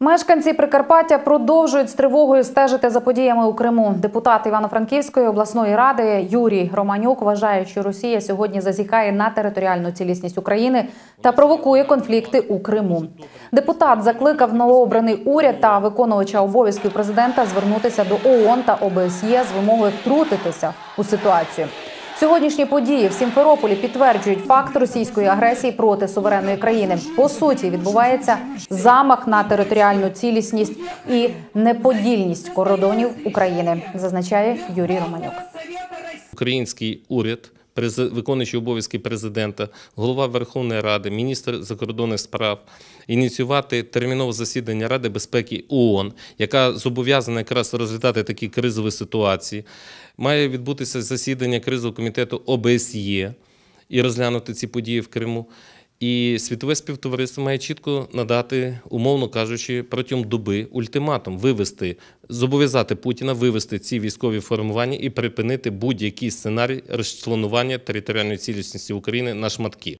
Мешканці Прикарпаття продовжують з тривогою стежити за подіями у Криму. Депутат Івано-Франківської обласної ради Юрій Романюк вважає, що Росія сьогодні зазіхає на територіальну цілісність України та провокує конфлікти у Криму. Депутат закликав новообраний уряд та виконувача обов'язків президента звернутися до ООН та ОБСЄ з вимогою втрутитися у ситуацію. Сьогоднішні події в Сімферополі підтверджують факт російської агресії проти суверенної країни. По суті, відбувається замах на територіальну цілісність і неподільність кордонів України, зазначає Юрій Романюк. Український уряд, виконуючий обов'язки президента, голова Верховної Ради, міністр закордонних справ ініціювати термінове засідання Ради безпеки ООН, яка зобов'язана якраз розглядати такі кризові ситуації. Має відбутися засідання кризового комітету ОБСЄ і розглянути ці події в Криму. І світове співтовариство має чітко надати, умовно кажучи, протягом доби ультиматум вивести, зобов'язати Путіна вивести ці військові формування і припинити будь-який сценарій розчленування територіальної цілісності України на шматки.